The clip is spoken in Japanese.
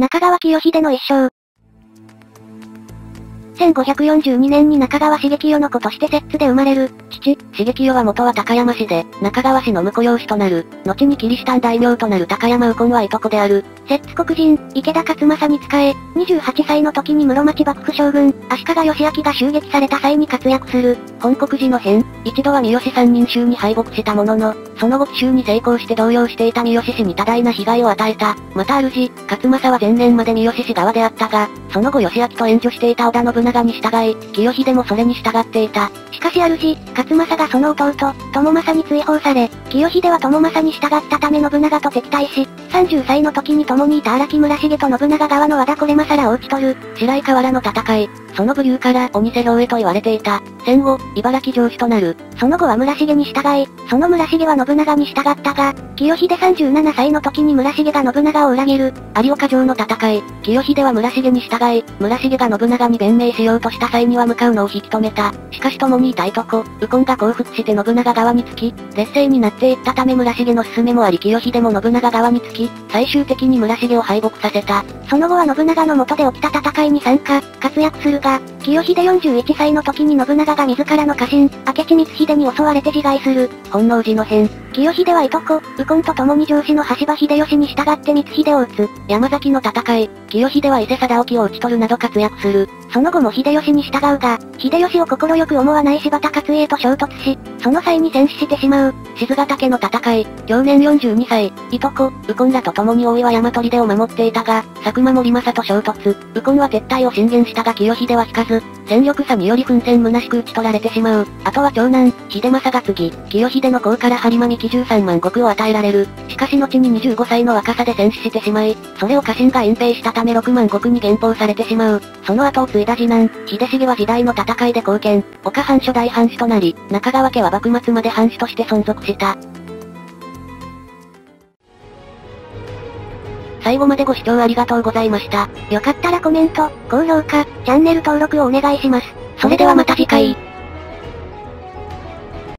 中川清秀の一生。1542年に中川茂清の子として摂津で生まれる。父、茂清は元は高山市で、中川氏の婿養子となる。後にキリシタン大名となる高山右近はいとこである。摂津国人、池田勝正に仕え、28歳の時に室町幕府将軍、足利義明が襲撃された際に活躍する。本国寺の変、一度は三好三人衆に敗北したものの、その後奇襲に成功して動揺していた三好氏に多大な被害を与えた。また主、勝正は前年まで三好氏側であったが、その後義明と援助していた織田信長に従い、清秀もそれに従っていた。しかし主、勝正がその弟、友正に追放され、清秀は友正に従ったため信長と敵対し、30歳の時に共にいた荒木村重と信長側の和田これ政を討ち取る、白井河原の戦い、その武流から鬼瀬兵衛と言われていた。戦後、茨城城主となる。その後は村重に従い、その村重は信長に従ったが、清秀37歳の時に村重が信長を裏切る。有岡城の戦い、清秀は村重に従い、村重が信長に弁明しようとした際には向かうのを引き止めた。しかし共にいたいとこ、右近が降伏して信長側につき、劣勢になっていったため村重の勧めもあり清秀も信長側につき、き最終的に村重を敗北させた。その後は信長の下で起きた戦いに参加、活躍するが、清秀41歳の時に信長が自らの家臣、明智光秀に襲われて自害する。本能寺の変。清秀はいとこ、右近と共に上司の橋場秀吉に従って光秀を討つ。山崎の戦い、清秀は伊勢貞沖を討ち取るなど活躍する。その後も秀吉に従うが、秀吉を快く思わない柴田勝家と衝突し、その際に戦死してしまう。静ヶ岳の戦い、去年42歳、いとこ、右近らと共に大岩山砦を守っていたが、佐久間森政と衝突。右近は撤退を進言したが清秀は引かず、戦力差により奮戦虚しく打ち取られてしまう。あとは長男、秀政が次、清秀の甲から張間幹13万石を与えられる。しかし後に25歳の若さで戦死してしまい、それを家臣が隠蔽したため6万石に減俸されてしまう。その後を継いだ次男、秀重は時代の戦いで貢献、岡藩初代藩主となり、中川家は幕末まで藩主として存続した。最後までご視聴ありがとうございました。よかったらコメント、高評価、チャンネル登録をお願いします。それではまた次回。